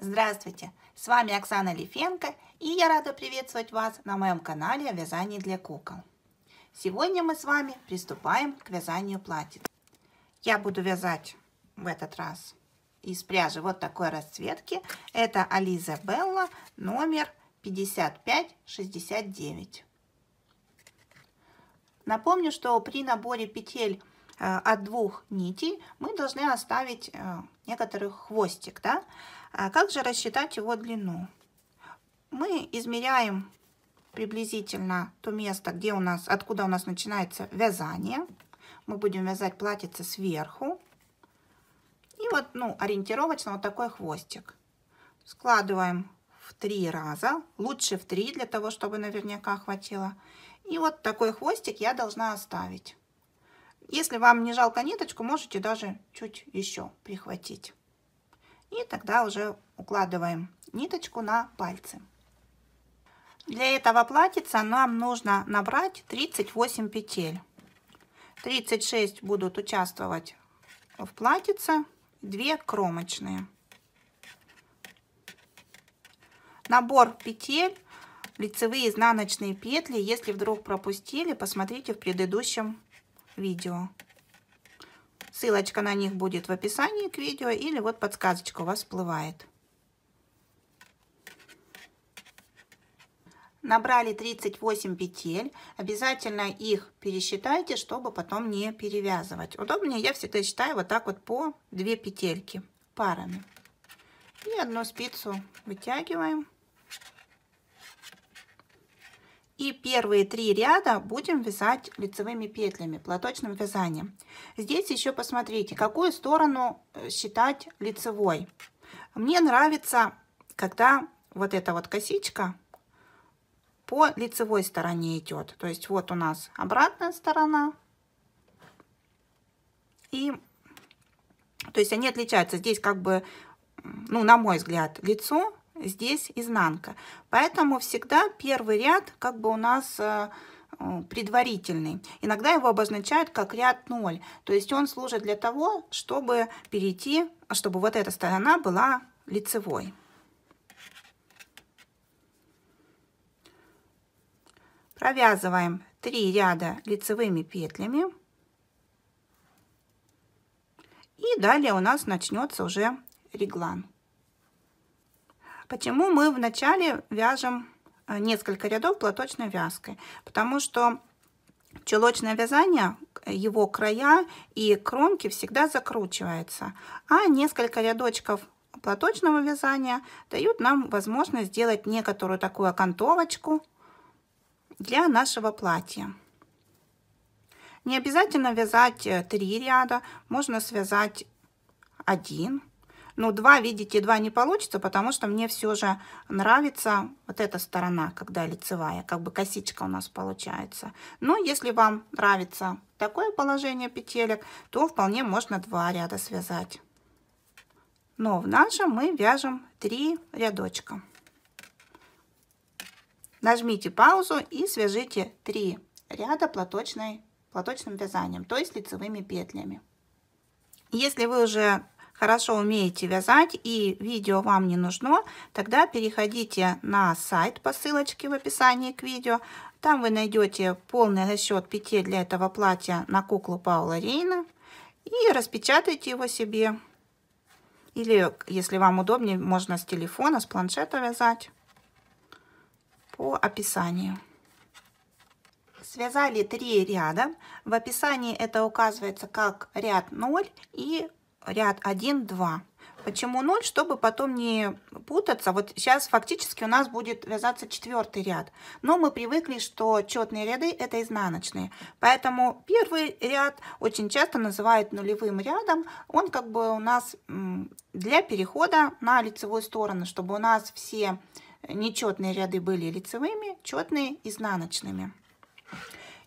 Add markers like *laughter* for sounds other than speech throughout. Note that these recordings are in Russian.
Здравствуйте! С вами Оксана Лифенко и я рада приветствовать вас на моем канале о вязании для кукол. Сегодня мы с вами приступаем к вязанию платьиц. Я буду вязать в этот раз из пряжи вот такой расцветки. Это Ализа Белла номер 5569. Напомню, что при наборе петель от двух нитей мы должны оставить э, некоторый хвостик. Да? А как же рассчитать его длину? Мы измеряем приблизительно то место, где у нас, откуда у нас начинается вязание. Мы будем вязать платьице сверху. И вот, ну, ориентировочно вот такой хвостик. Складываем в три раза. Лучше в три, для того, чтобы наверняка хватило. И вот такой хвостик я должна оставить. Если вам не жалко ниточку, можете даже чуть еще прихватить. И тогда уже укладываем ниточку на пальцы. Для этого платьица нам нужно набрать 38 петель. 36 будут участвовать в платьице, 2 кромочные. Набор петель лицевые изнаночные петли. Если вдруг пропустили, посмотрите в предыдущем видео. Ссылочка на них будет в описании к видео или вот подсказочка у вас всплывает. Набрали 38 петель. Обязательно их пересчитайте, чтобы потом не перевязывать. Удобнее я всегда считаю вот так вот по 2 петельки парами. И одну спицу вытягиваем. И первые три ряда будем вязать лицевыми петлями, платочным вязанием. Здесь еще посмотрите, какую сторону э, считать лицевой. Мне нравится, когда вот эта вот косичка по лицевой стороне идет. То есть вот у нас обратная сторона. И то есть они отличаются. Здесь как бы, ну, на мой взгляд, лицо здесь изнанка. Поэтому всегда первый ряд как бы у нас э, э, предварительный. Иногда его обозначают как ряд 0. То есть он служит для того, чтобы перейти, чтобы вот эта сторона была лицевой. Провязываем 3 ряда лицевыми петлями. И далее у нас начнется уже реглан. Почему мы вначале вяжем э, несколько рядов платочной вязкой? Потому что чулочное вязание, его края и кромки всегда закручивается, а несколько рядочков платочного вязания дают нам возможность сделать некоторую такую окантовочку для нашего платья. Не обязательно вязать э, три ряда, можно связать один ну, два, видите, два не получится, потому что мне все же нравится вот эта сторона, когда лицевая, как бы косичка у нас получается. Но если вам нравится такое положение петелек, то вполне можно два ряда связать. Но в нашем мы вяжем три рядочка. Нажмите паузу и свяжите три ряда платочной, платочным вязанием, то есть лицевыми петлями. Если вы уже хорошо умеете вязать и видео вам не нужно, тогда переходите на сайт по ссылочке в описании к видео. Там вы найдете полный расчет петель для этого платья на куклу Паула Рейна и распечатайте его себе. Или, если вам удобнее, можно с телефона, с планшета вязать по описанию. Связали три ряда. В описании это указывается как ряд 0 и ряд 1, 2. Почему 0? Чтобы потом не путаться. Вот сейчас фактически у нас будет вязаться четвертый ряд. Но мы привыкли, что четные ряды это изнаночные. Поэтому первый ряд очень часто называют нулевым рядом. Он как бы у нас для перехода на лицевую сторону, чтобы у нас все нечетные ряды были лицевыми, четные изнаночными.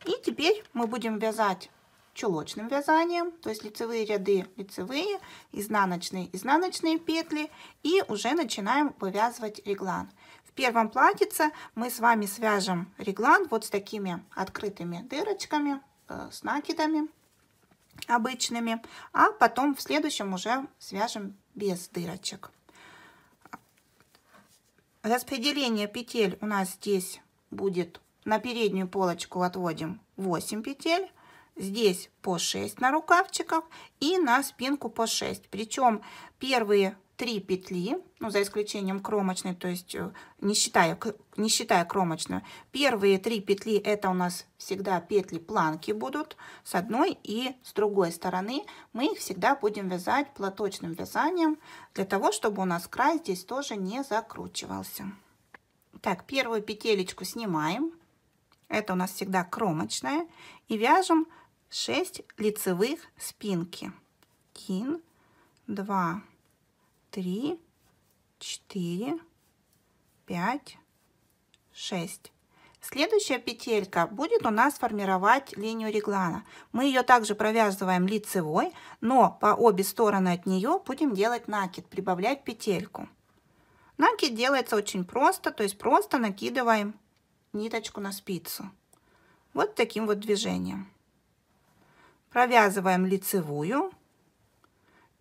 И теперь мы будем вязать чулочным вязанием, то есть лицевые ряды лицевые, изнаночные изнаночные петли и уже начинаем вывязывать реглан. В первом платьице мы с вами свяжем реглан вот с такими открытыми дырочками, э, с накидами обычными, а потом в следующем уже свяжем без дырочек. Распределение петель у нас здесь будет на переднюю полочку отводим 8 петель, здесь по 6 на рукавчиках и на спинку по 6. Причем первые 3 петли, ну, за исключением кромочной, то есть э, не считая, не считая кромочную, первые 3 петли это у нас всегда петли планки будут с одной и с другой стороны. Мы их всегда будем вязать платочным вязанием, для того, чтобы у нас край здесь тоже не закручивался. Так, первую петелечку снимаем. Это у нас всегда кромочная. И вяжем 6 лицевых спинки. 1, 2, 3, 4, 5, 6. Следующая петелька будет у нас формировать линию реглана. Мы ее также провязываем лицевой, но по обе стороны от нее будем делать накид, прибавлять петельку. Накид делается очень просто, то есть просто накидываем ниточку на спицу. Вот таким вот движением. Провязываем лицевую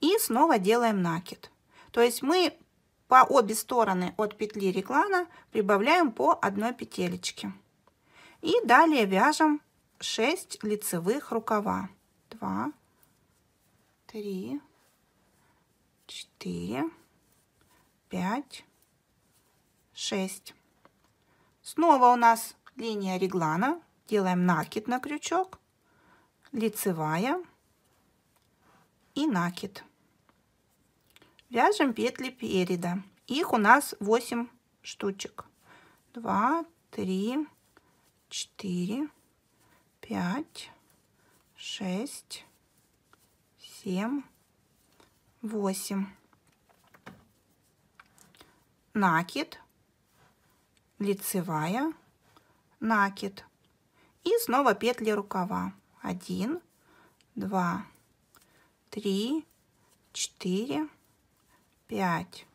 и снова делаем накид. То есть мы по обе стороны от петли реглана прибавляем по одной петелечке. И далее вяжем 6 лицевых рукава. 2, 3, 4, 5, 6. Снова у нас линия реглана. Делаем накид на крючок, лицевая и накид. Вяжем петли переда. Их у нас 8 штучек. 2, 3, 4, 5, 6, 7, 8. Накид, лицевая, накид. И снова петли рукава. 1, 2, 3, 4, пять,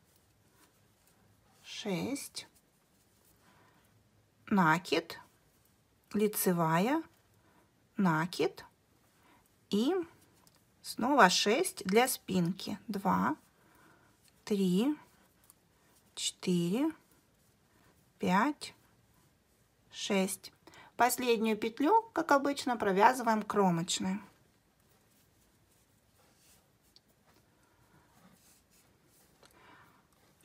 шесть, накид, лицевая, накид и снова 6 для спинки. 2, 3, 4, 5, 6. Последнюю петлю, как обычно, провязываем кромочной.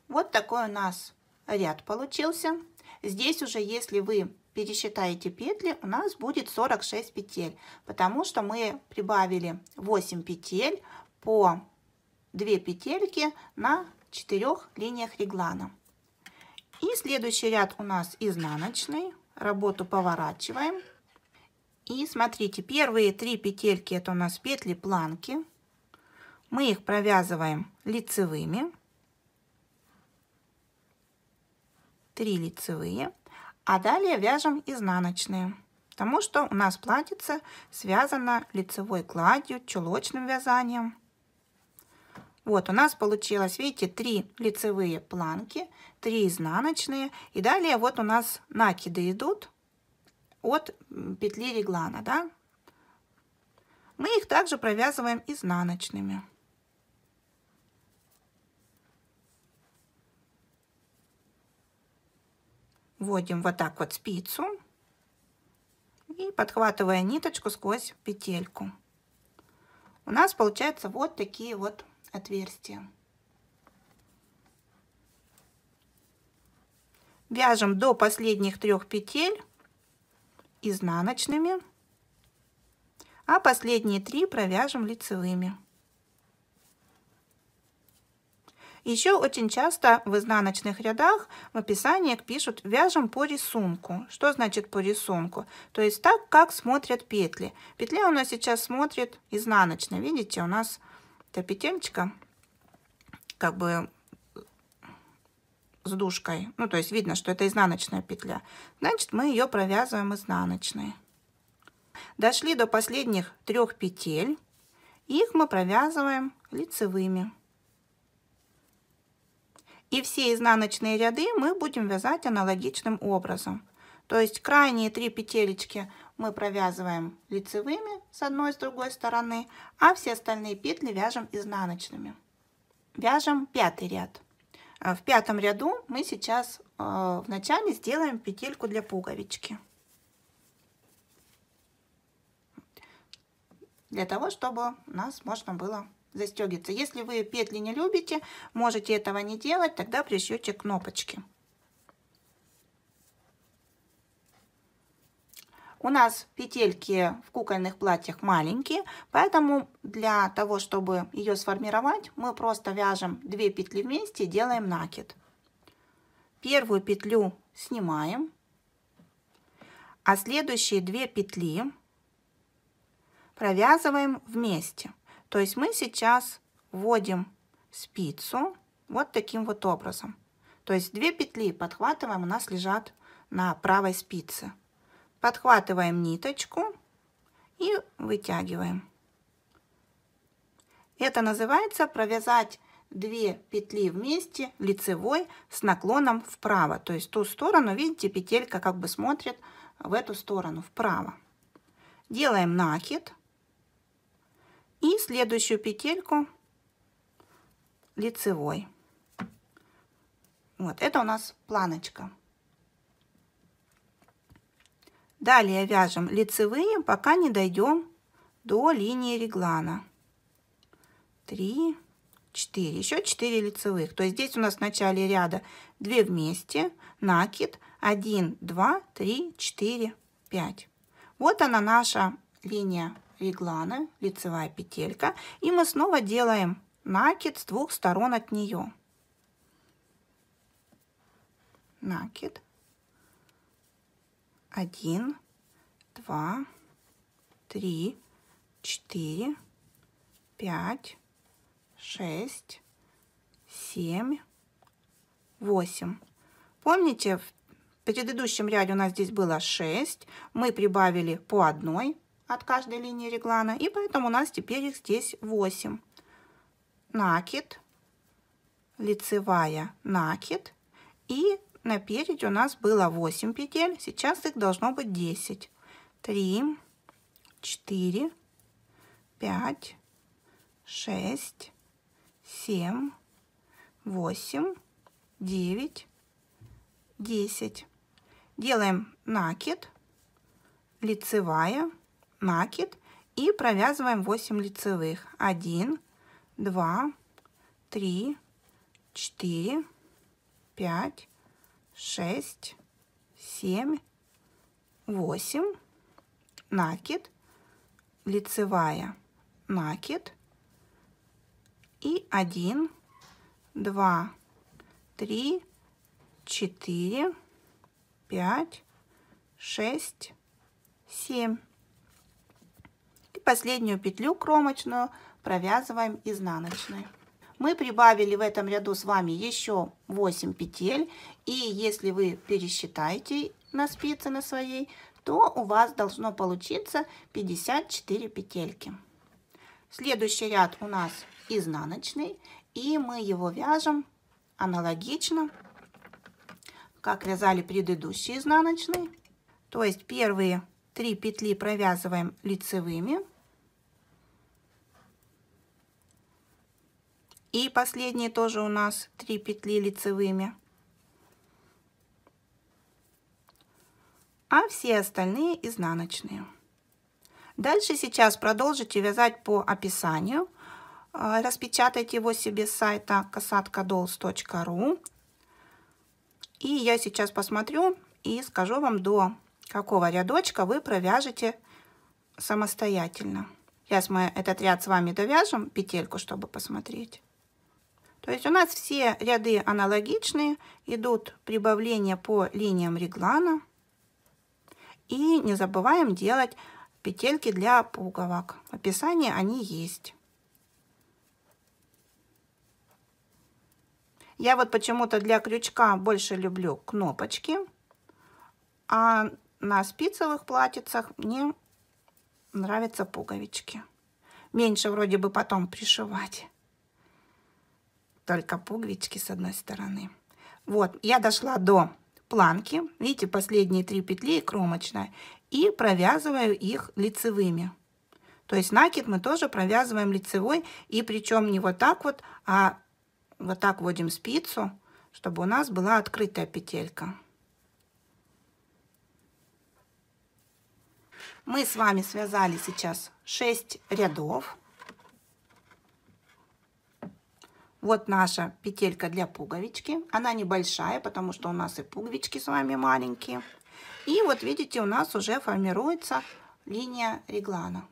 Вот такой у нас ряд получился. Здесь уже, если вы пересчитаете петли, у нас будет 46 петель, потому что мы прибавили 8 петель по 2 петельки на 4 линиях реглана. И следующий ряд у нас изнаночный. Работу поворачиваем. И смотрите, первые три петельки это у нас петли планки. Мы их провязываем лицевыми. 3 лицевые, а далее вяжем изнаночные, потому что у нас платьице связано лицевой кладью, чулочным вязанием. Вот у нас получилось, видите, 3 лицевые планки, 3 изнаночные, и далее вот у нас накиды идут от петли реглана, да. Мы их также провязываем изнаночными. вводим вот так вот спицу и подхватывая ниточку сквозь петельку. У нас получается вот такие вот отверстия. Вяжем до последних трех петель изнаночными, а последние три провяжем лицевыми. Еще очень часто в изнаночных рядах в описаниях пишут «вяжем по рисунку». Что значит по рисунку? То есть так, как смотрят петли. Петля у нас сейчас смотрит изнаночно. Видите, у нас эта петелька как бы с дужкой. Ну, то есть видно, что это изнаночная петля. Значит, мы ее провязываем изнаночной. Дошли до последних трех петель. Их мы провязываем лицевыми. И все изнаночные ряды мы будем вязать аналогичным образом. То есть крайние три петелечки мы провязываем лицевыми с одной и с другой стороны, а все остальные петли вяжем изнаночными. Вяжем пятый ряд. В пятом ряду мы сейчас э, вначале сделаем петельку для пуговички. Для того, чтобы нас можно было застегиваться. Если вы петли не любите, можете этого не делать, тогда пришьете кнопочки. У нас петельки в кукольных платьях маленькие, поэтому для того, чтобы ее сформировать, мы просто вяжем 2 петли вместе делаем накид. Первую петлю снимаем, а следующие 2 петли провязываем вместе. То есть мы сейчас вводим спицу вот таким вот образом. То есть 2 петли подхватываем, у нас лежат на правой спице. Подхватываем ниточку и вытягиваем. Это называется провязать 2 петли вместе лицевой с наклоном вправо. То есть ту сторону, видите, петелька как бы смотрит в эту сторону, вправо. Делаем накид. И следующую петельку лицевой. Вот, это у нас планочка. Далее вяжем лицевые, пока не дойдем до линии реглана. 3, 4, еще 4 лицевых. То есть здесь у нас в начале ряда 2 вместе, накид, 1, 2, 3, 4, 5. Вот она наша линия реглана, лицевая петелька. И мы снова делаем накид с двух сторон от нее. Накид один, два, три, четыре, пять, шесть, семь, восемь. Помните, в предыдущем ряде у нас здесь было 6. Мы прибавили по одной от каждой линии реглана. И поэтому у нас теперь их здесь 8. Накид, лицевая накид и наперед у нас было 8 петель, сейчас их должно быть 10. 3, 4, 5, 6, 7, 8, 9, 10. Делаем накид, лицевая, накид и провязываем 8 лицевых. 1, 2, 3, 4, 5, шесть, семь, восемь, накид, лицевая, накид и один, два, три, четыре, пять, шесть, семь. И последнюю петлю кромочную провязываем изнаночной мы прибавили в этом ряду с вами еще 8 петель. И если вы пересчитаете на спице на своей, то у вас должно получиться 54 петельки. Следующий ряд у нас изнаночный. И мы его вяжем аналогично, как вязали предыдущий изнаночный. То есть первые три петли провязываем лицевыми. И последние тоже у нас 3 петли лицевыми. А все остальные изнаночные. Дальше сейчас продолжите вязать по описанию. А, распечатайте его себе с сайта kasatkadolls.ru. И я сейчас посмотрю и скажу вам, до какого рядочка вы провяжете самостоятельно. Сейчас мы этот ряд с вами довяжем, петельку, чтобы посмотреть. То есть у нас все ряды аналогичные, идут прибавления по линиям реглана. И не забываем делать петельки для пуговок. В описании они есть. Я вот почему-то для крючка больше люблю кнопочки, а на спицевых платьицах мне нравятся пуговички. Меньше вроде бы потом пришивать только пуговички с одной стороны. Вот, я дошла до планки, видите, последние три петли кромочная, и провязываю их лицевыми. То есть накид мы тоже провязываем лицевой, и причем не вот так вот, а вот так вводим спицу, чтобы у нас была открытая петелька. Мы с вами связали сейчас 6 рядов. Вот наша петелька для пуговички. Она небольшая, потому что у нас и пуговички с вами маленькие. И вот видите, у нас уже формируется линия реглана.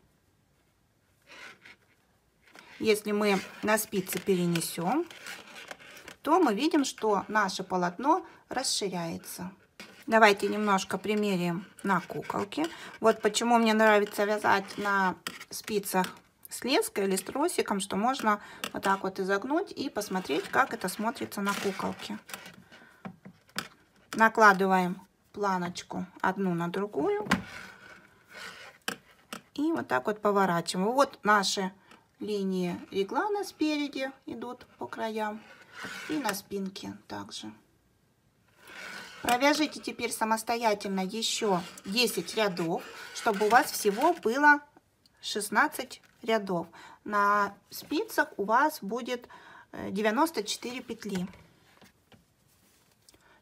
Если мы на спицы перенесем, то мы видим, что наше полотно расширяется. Давайте немножко примерим на куколке. Вот почему мне нравится вязать на спицах с леской или с тросиком, что можно вот так вот изогнуть и посмотреть, как это смотрится на куколке. Накладываем планочку одну на другую. И вот так вот поворачиваем. Вот наши линии реглана спереди идут по краям. И на спинке также. Провяжите теперь самостоятельно еще 10 рядов, чтобы у вас всего было 16 рядов. На спицах у вас будет 94 э, петли.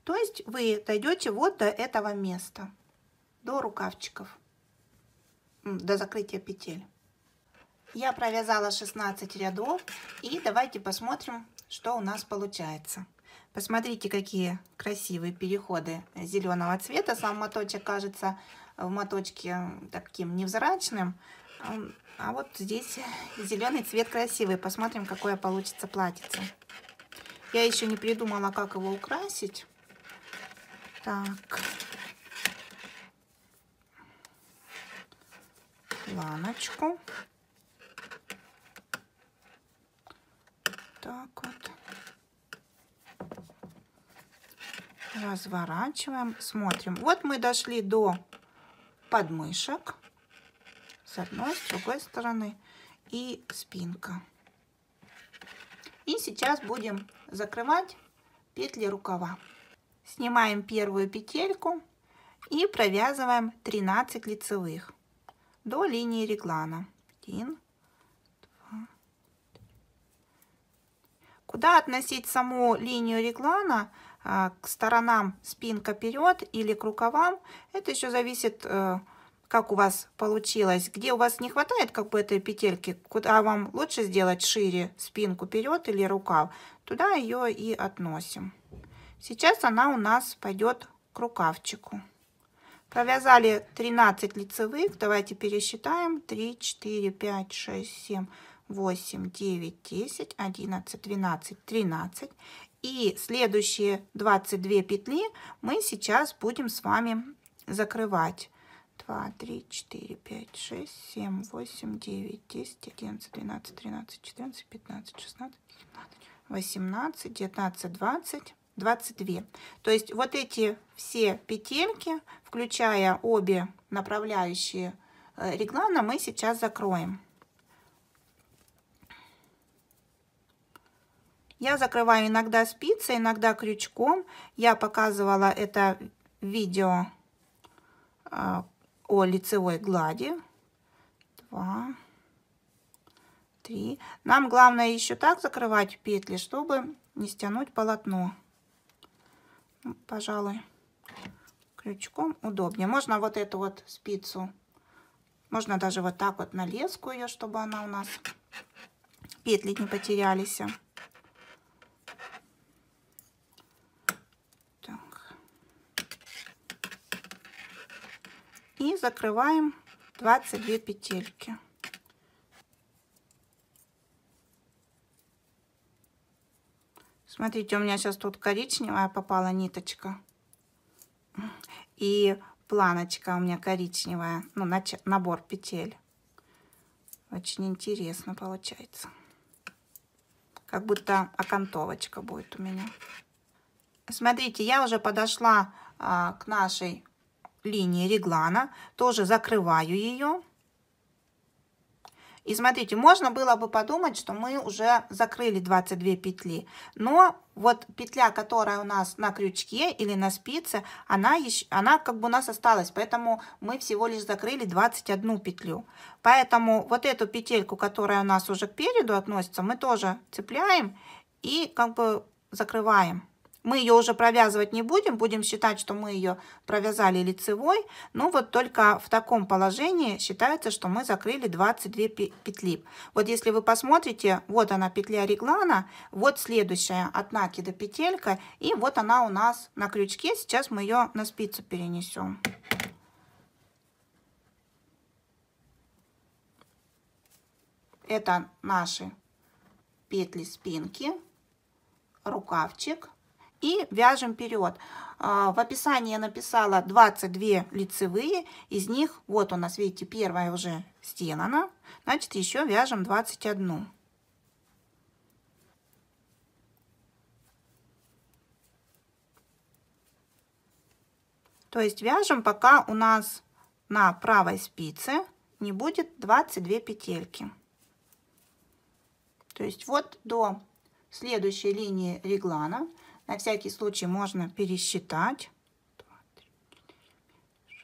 То есть вы дойдете вот до этого места, до рукавчиков, до закрытия петель. Я провязала 16 рядов и давайте посмотрим, что у нас получается. Посмотрите, какие красивые переходы зеленого цвета. Сам моточек кажется в моточке таким невзрачным. А вот здесь зеленый цвет красивый. Посмотрим, какое получится платьице. Я еще не придумала, как его украсить. Так. Планочку. Так вот. разворачиваем, смотрим. Вот мы дошли до подмышек с одной, с другой стороны и спинка. И сейчас будем закрывать петли рукава. Снимаем первую петельку и провязываем 13 лицевых до линии реглана. 1, 2, Куда относить саму линию реглана? А, к сторонам спинка вперед или к рукавам. Это еще зависит, э, как у вас получилось. Где у вас не хватает как бы этой петельки, куда вам лучше сделать шире спинку вперед или рукав, туда ее и относим. Сейчас она у нас пойдет к рукавчику. Провязали 13 лицевых. Давайте пересчитаем. 3, 4, 5, 6, 7, 8, 9, 10, 11, 12, 13. И следующие 22 петли мы сейчас будем с вами закрывать. 2, 3, 4, 5, 6, 7, 8, 9, 10, 11, 12, 13, 14, 15, 16, 17, 18, 19, 20, 22. То есть вот эти все петельки, включая обе направляющие э, реглана, мы сейчас закроем. Я закрываю иногда спицей, иногда крючком. Я показывала это видео а, о лицевой глади. Два, три. Нам главное еще так закрывать петли, чтобы не стянуть полотно. Ну, пожалуй, крючком удобнее. Можно вот эту вот спицу, можно даже вот так вот на леску ее, чтобы она у нас петли не потерялись. И закрываем 22 петельки. Смотрите, у меня сейчас тут коричневая попала ниточка. И планочка у меня коричневая, ну, набор петель. Очень интересно получается. Как будто окантовочка будет у меня. Смотрите, я уже подошла а, к нашей линии реглана, тоже закрываю ее. И смотрите, можно было бы подумать, что мы уже закрыли 22 петли. Но вот петля, которая у нас на крючке или на спице, она, еще, она как бы у нас осталась. Поэтому мы всего лишь закрыли 21 петлю. Поэтому вот эту петельку, которая у нас уже к переду относится, мы тоже цепляем и как бы закрываем. Мы ее уже провязывать не будем, будем считать, что мы ее провязали лицевой, но вот только в таком положении считается, что мы закрыли 22 петли. Вот если вы посмотрите, вот она петля реглана, вот следующая от накида петелька, и вот она у нас на крючке, сейчас мы ее на спицу перенесем. Это наши петли спинки, рукавчик, и вяжем вперед. А, в описании я написала 22 лицевые, из них, вот у нас, видите, первая уже сделана, значит, еще вяжем 21. То есть вяжем, пока у нас на правой спице не будет 22 петельки. То есть вот до следующей линии реглана на всякий случай можно пересчитать.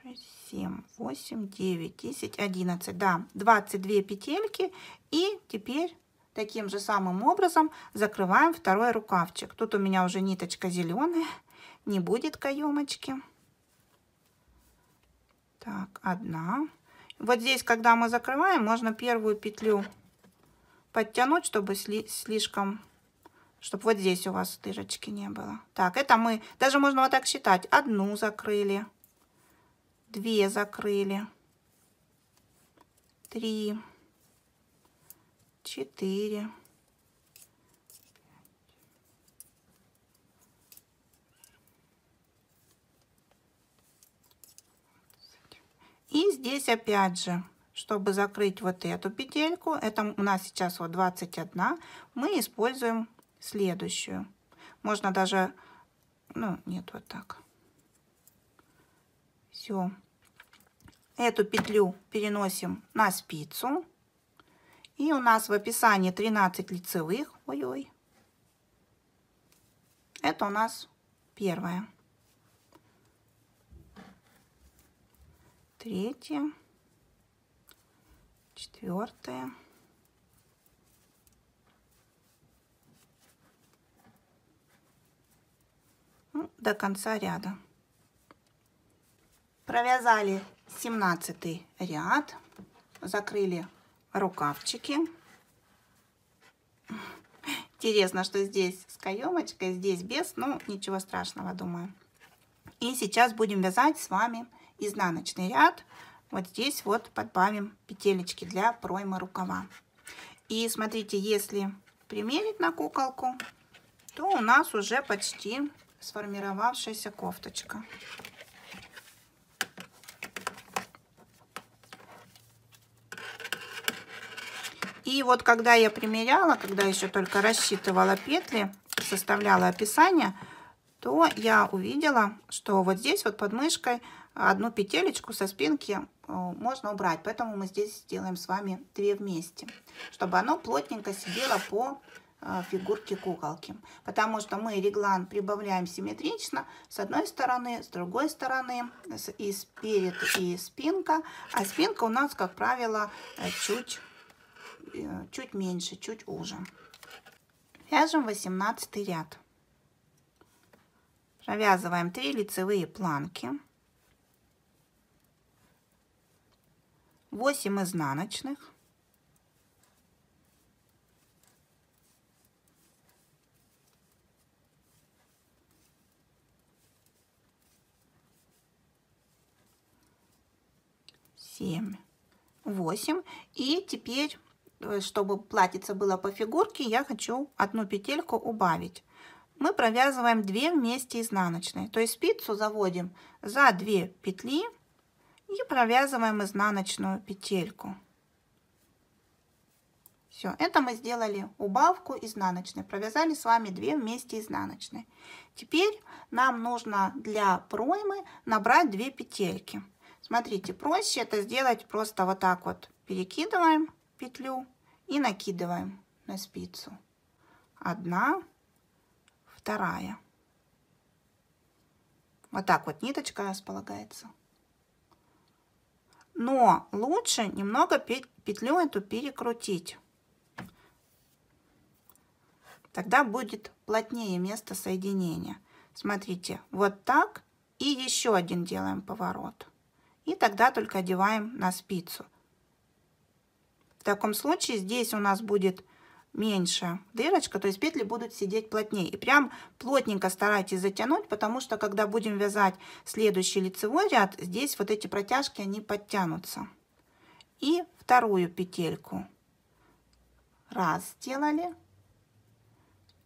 6, 7, 8, 9, 10, 11. Да, 22 петельки. И теперь таким же самым образом закрываем второй рукавчик. Тут у меня уже ниточка зеленая. Не будет каемочки. Так, одна. Вот здесь, когда мы закрываем, можно первую петлю подтянуть, чтобы слишком чтобы вот здесь у вас дырочки не было. Так, это мы, даже можно вот так считать. Одну закрыли, две закрыли, три, четыре, И здесь опять же, чтобы закрыть вот эту петельку, это у нас сейчас вот 21, мы используем следующую. Можно даже, ну, нет, вот так. Все. Эту петлю переносим на спицу. И у нас в описании 13 лицевых. Ой-ой. Это у нас первая. Третья. Четвертая. Ну, до конца ряда. Провязали 17 ряд, закрыли рукавчики. Интересно, что здесь с каемочкой, здесь без, но ничего страшного, думаю. И сейчас будем вязать с вами изнаночный ряд. Вот здесь вот подбавим петелечки для проймы рукава. И смотрите, если примерить на куколку, то у нас уже почти сформировавшаяся кофточка. И вот когда я примеряла, когда еще только рассчитывала петли, составляла описание, то я увидела, что вот здесь вот под мышкой одну петелечку со спинки э, можно убрать. Поэтому мы здесь сделаем с вами две вместе, чтобы оно плотненько сидело по фигурки куколки. Потому что мы реглан прибавляем симметрично с одной стороны, с другой стороны, и сперед, и спинка. А спинка у нас, как правило, э, чуть, э, чуть меньше, чуть уже. Вяжем 18 ряд. Провязываем 3 лицевые планки. 8 изнаночных. Семь, восемь. И теперь, э, чтобы платьице было по фигурке, я хочу одну петельку убавить. Мы провязываем 2 вместе изнаночные. То есть спицу заводим за 2 петли и провязываем изнаночную петельку. Все, это мы сделали убавку изнаночной. Провязали с вами 2 вместе изнаночные. Теперь нам нужно для проймы набрать 2 петельки. Смотрите, проще это сделать просто вот так вот. Перекидываем петлю и накидываем на спицу. Одна, вторая. Вот так вот ниточка располагается. Но лучше немного петлю эту перекрутить. Тогда будет плотнее место соединения. Смотрите, вот так и еще один делаем поворот. И тогда только одеваем на спицу. В таком случае здесь у нас будет меньше дырочка, то есть петли будут сидеть плотнее. И прям плотненько старайтесь затянуть, потому что когда будем вязать следующий лицевой ряд, здесь вот эти протяжки, они подтянутся. И вторую петельку. Раз сделали.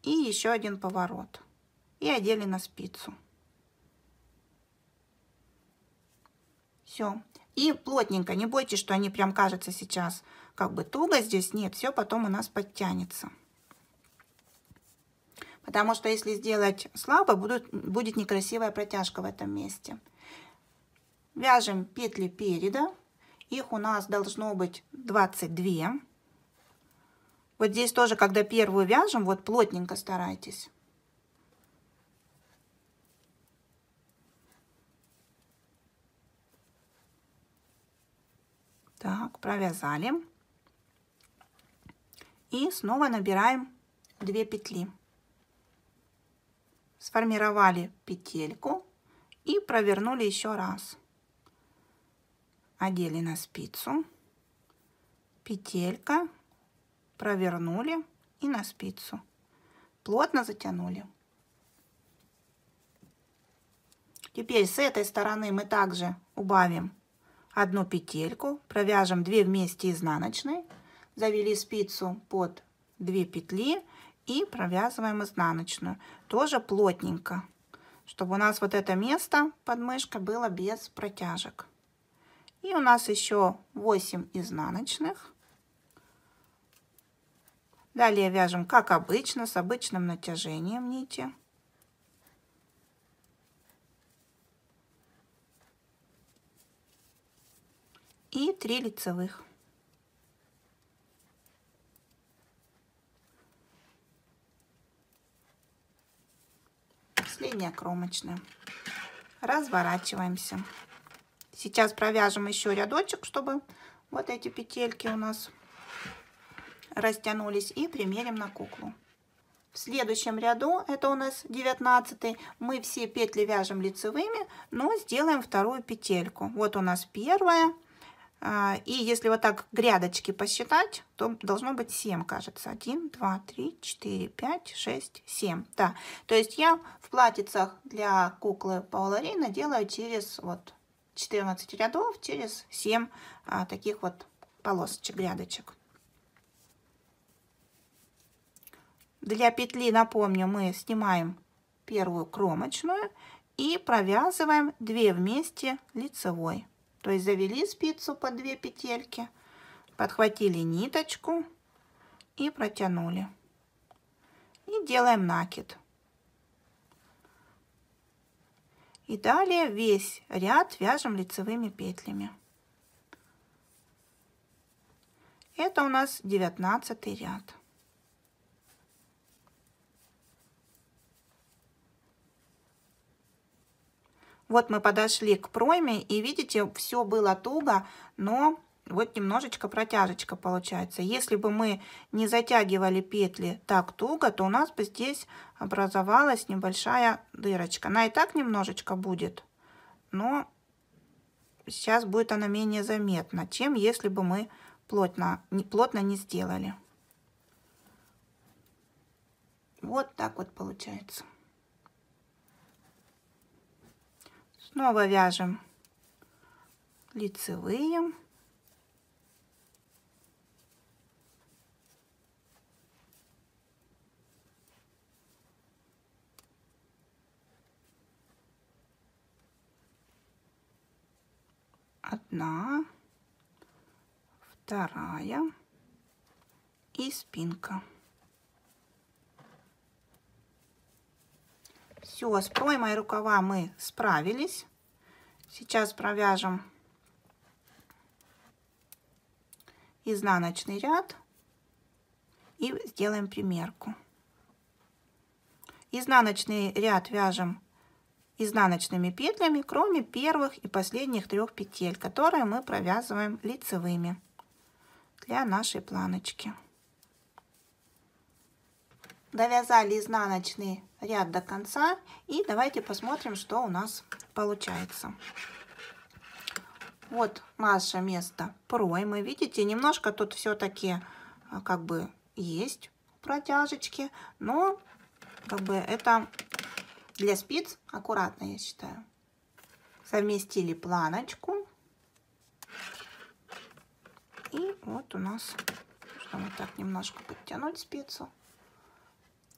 И еще один поворот. И одели на спицу. Все. И плотненько, не бойтесь, что они прям кажется сейчас как бы туго здесь. Нет, все потом у нас подтянется. Потому что если сделать слабо, будут, будет некрасивая протяжка в этом месте. Вяжем петли переда. Их у нас должно быть 22. Вот здесь тоже, когда первую вяжем, вот плотненько старайтесь. Так, провязали. И снова набираем 2 петли. Сформировали петельку и провернули еще раз. Одели на спицу, петелька, провернули и на спицу. Плотно затянули. Теперь с этой стороны мы также убавим одну петельку, провяжем 2 вместе изнаночной, завели спицу под 2 петли и провязываем изнаночную. Тоже плотненько, чтобы у нас вот это место подмышка было без протяжек. И у нас еще 8 изнаночных. Далее вяжем, как обычно, с обычным натяжением нити. И 3 лицевых. Последняя кромочная. Разворачиваемся. Сейчас провяжем еще рядочек, чтобы вот эти петельки у нас растянулись и примерим на куклу. В следующем ряду, это у нас 19, мы все петли вяжем лицевыми, но сделаем вторую петельку. Вот у нас первая, и если вот так грядочки посчитать, то должно быть 7, кажется. 1, 2, 3, 4, 5, 6, 7. Да. То есть я в платьицах для куклы Паула Рейна делаю через вот 14 рядов, через 7 а, таких вот полосочек, грядочек. Для петли, напомню, мы снимаем первую кромочную и провязываем 2 вместе лицевой. То есть завели спицу по 2 петельки, подхватили ниточку и протянули. И делаем накид. И далее весь ряд вяжем лицевыми петлями. Это у нас девятнадцатый ряд. Вот мы подошли к пройме, и видите, все было туго, но вот немножечко протяжечка получается. Если бы мы не затягивали петли так туго, то у нас бы здесь образовалась небольшая дырочка. Она и так немножечко будет, но сейчас будет она менее заметна, чем если бы мы плотно, не, плотно не сделали. Вот так вот получается. Снова вяжем лицевые. Одна, вторая и спинка. Все, с проймой рукава мы справились. Сейчас провяжем изнаночный ряд и сделаем примерку. Изнаночный ряд вяжем изнаночными петлями, кроме первых и последних трех петель, которые мы провязываем лицевыми для нашей планочки. Довязали изнаночный ряд до конца и давайте посмотрим, что у нас получается. Вот наше место проймы. Видите, немножко тут все-таки а, как бы есть протяжечки, но как бы это для спиц аккуратно, я считаю. Совместили планочку. И вот у нас, что вот так немножко подтянуть спицу.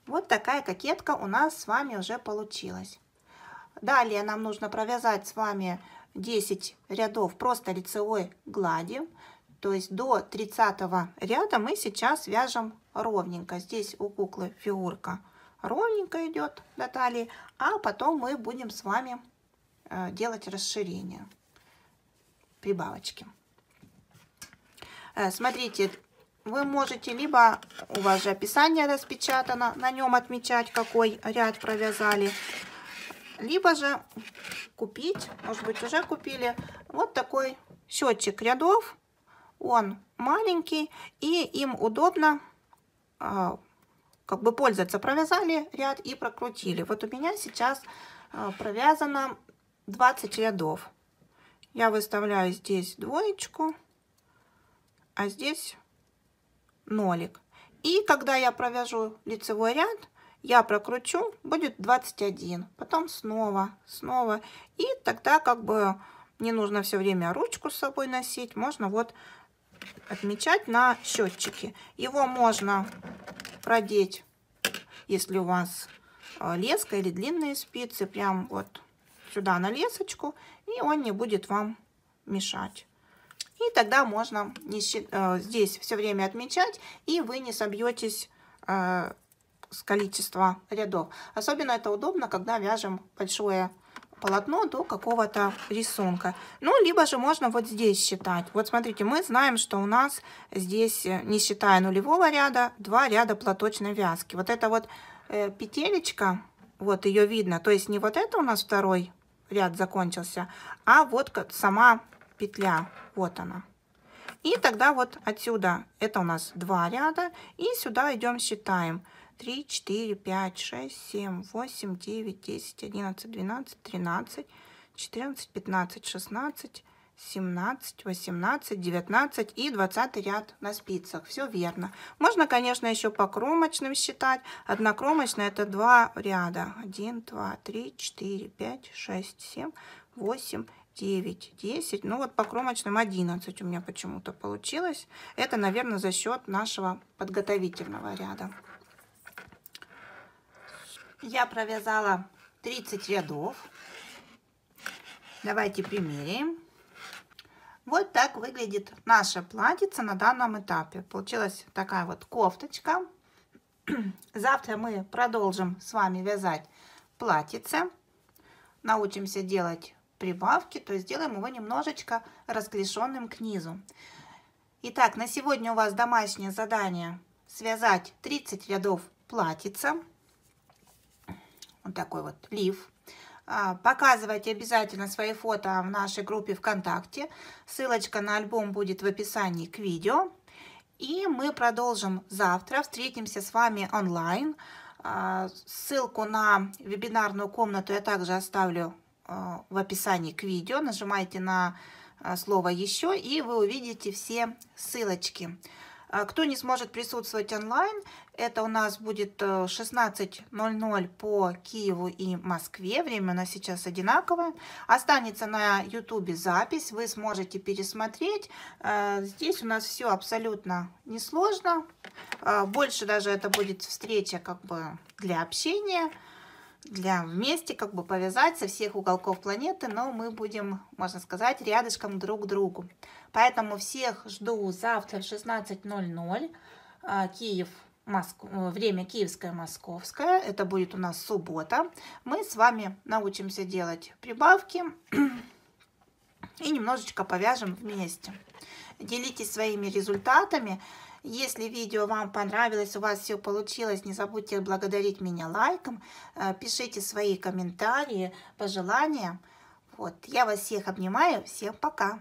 Вот такая кокетка у нас с вами уже получилась. Далее нам нужно провязать с вами 10 рядов просто лицевой глади. То есть до 30 ряда мы сейчас вяжем ровненько. Здесь у куклы фигурка ровненько идет до талии, а потом мы будем с вами э, делать расширение, прибавочки. Э, смотрите, вы можете либо, у вас же описание распечатано, на нем отмечать, какой ряд провязали, либо же купить, может быть уже купили, вот такой счетчик рядов. Он маленький и им удобно а, как бы пользоваться. Провязали ряд и прокрутили. Вот у меня сейчас а, провязано 20 рядов. Я выставляю здесь двоечку, а здесь нолик. И когда я провяжу лицевой ряд, я прокручу, будет 21, потом снова, снова. И тогда как бы не нужно все время ручку с собой носить, можно вот отмечать на счетчике. Его можно продеть, если у вас э, леска или длинные спицы, прям вот сюда на лесочку, и он не будет вам мешать. И тогда можно не, э, здесь все время отмечать, и вы не собьетесь э, с количества рядов. Особенно это удобно, когда вяжем большое полотно до какого-то рисунка. Ну, либо же можно вот здесь считать. Вот смотрите, мы знаем, что у нас здесь, э, не считая нулевого ряда, два ряда платочной вязки. Вот эта вот э, петелечка, вот ее видно. То есть не вот это у нас второй ряд закончился, а вот сама петля. Вот она. И тогда вот отсюда, это у нас два ряда, и сюда идем считаем. 3, 4, 5, 6, 7, 8, 9, 10, 11, 12, 13, 14, 15, 16, 17, 18, 19 и 20 ряд на спицах. Все верно. Можно, конечно, еще по кромочным считать. Однокромочная это два ряда. 1, 2, 3, 4, 5, 6, 7, 8, 9, 10. Ну вот по кромочным 11 у меня почему-то получилось. Это, наверное, за счет нашего подготовительного ряда. Я провязала 30 рядов. Давайте примерим. Вот так выглядит наша платьице на данном этапе. Получилась такая вот кофточка. *clears throat* Завтра мы продолжим с вами вязать платьице. Научимся делать прибавки, то сделаем его немножечко расклешенным к низу. Итак, на сегодня у вас домашнее задание связать 30 рядов платьица вот такой вот лиф. А, показывайте обязательно свои фото в нашей группе ВКонтакте. Ссылочка на альбом будет в описании к видео. И мы продолжим завтра. Встретимся с вами онлайн. А, ссылку на вебинарную комнату я также оставлю в описании к видео. Нажимайте на слово «Еще» и вы увидите все ссылочки. А кто не сможет присутствовать онлайн, это у нас будет 16.00 э, по Киеву и Москве. Время у нас сейчас одинаковое. Останется на YouTube запись, вы сможете пересмотреть. Э, здесь у нас все абсолютно несложно. Э, больше даже это будет встреча как бы для общения для вместе как бы повязать со всех уголков планеты, но мы будем, можно сказать, рядышком друг к другу. Поэтому всех жду завтра в 16.00, а, Киев, Моск... время киевское, московское, это будет у нас суббота. Мы с вами научимся делать прибавки *clears throat* и немножечко повяжем вместе. Делитесь своими результатами. Если видео вам понравилось, у вас все получилось, не забудьте благодарить меня лайком, э, пишите свои комментарии, пожелания. Вот, я вас всех обнимаю, всем пока!